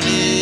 down